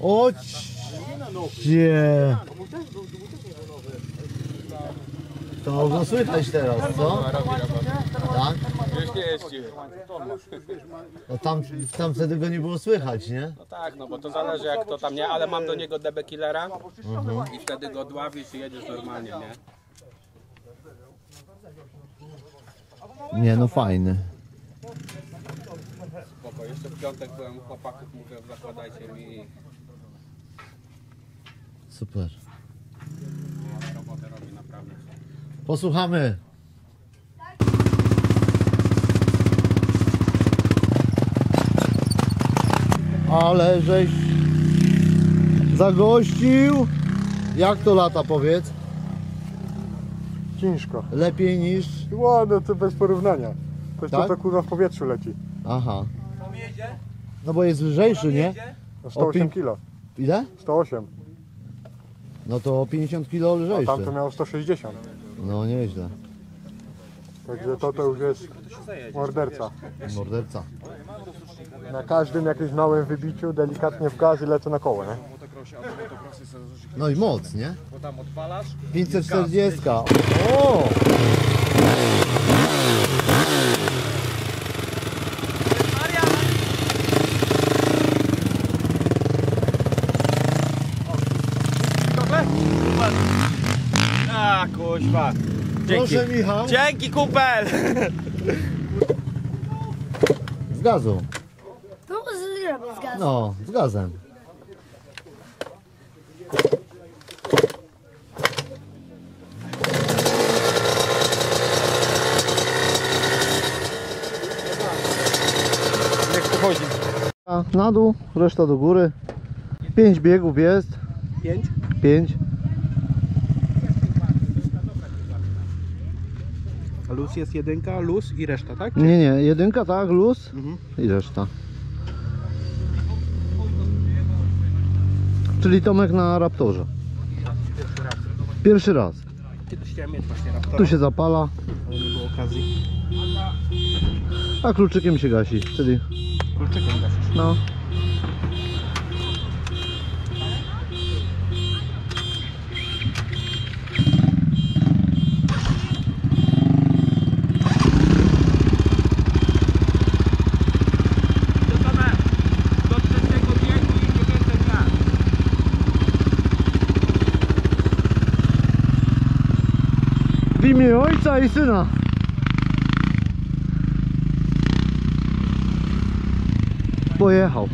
Ocie. To go słychać teraz, co? Tak? Już nie jeździ. No tam, tam wtedy go nie było słychać, nie? No tak, no bo to zależy jak to tam nie, ale mam do niego DB killera i wtedy go dławisz i jedziesz normalnie, nie? Nie, no fajny. Spoko, jeszcze w piątek byłem u chłopaków, mówię zakładajcie mi Super. no, robotę robi naprawdę. Posłuchamy. Ale żeś zagościł. Jak to lata powiedz? Ciężko. Lepiej niż... Ładno, to bez porównania. To jest Tak? to, kurwa w powietrzu leci. Aha. No bo jest lżejszy, nie? No 108 Opie- kg. Ile? 108. No to o 50 kg A lżejszy. tamto miało 160. No nieźle. Także to to już jest morderca. Morderca. Na każdym jakimś małym wybiciu delikatnie w gaz i lecę na koło, nie? No i moc, nie? Bo tam odpalasz 540. O! A kuźwa. Proszę Michał. Dzięki kupel! Z gazu. No, z gazu. No, z gazem. Jak to chodzi? A Na dół, reszta do góry. 5 biegów jest. 5? 5. Jest jedynka, luz i reszta, tak? Nie, nie, jedynka tak, luz i reszta. Czyli Tomek na Raptorze. Pierwszy raz. Kiedyś chciałem mieć właśnie Raptora, Tu się zapala, ale nie było okazji. a kluczykiem się gasi. Czyli Kluczykiem gasisz. no. 没事呢，我也好。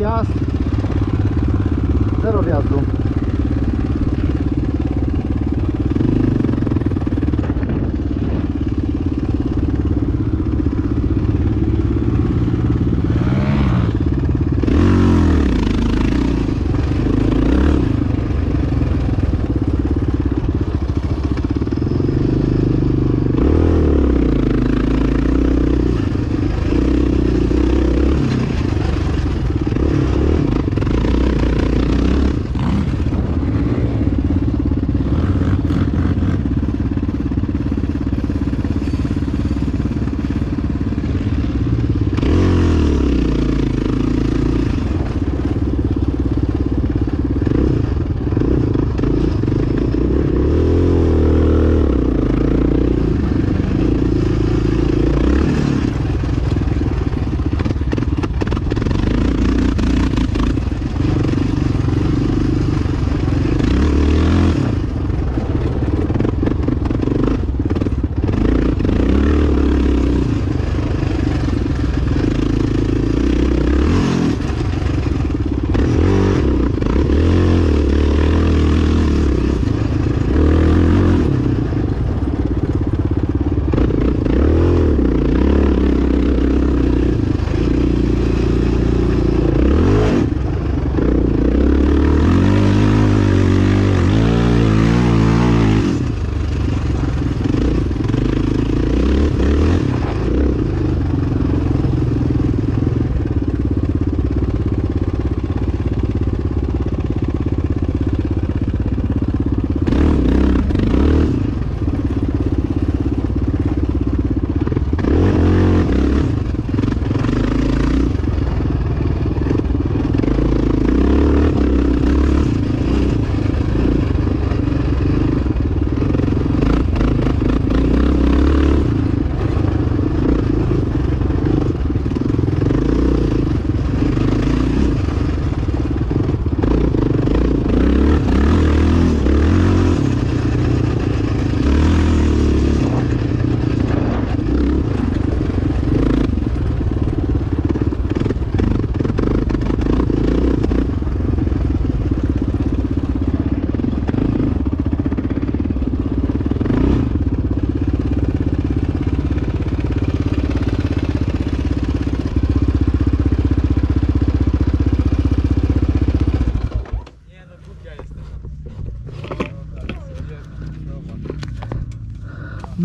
Ale wjazd. Zero wjazdu.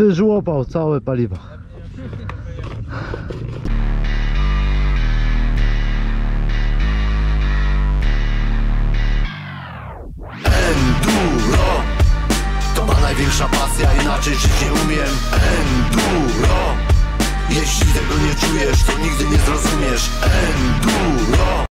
Wyżłopał całe paliwo. Enduro. To ma największa pasja, inaczej żyć nie umiem. Enduro. Jeśli tego nie czujesz, to nigdy nie zrozumiesz. Enduro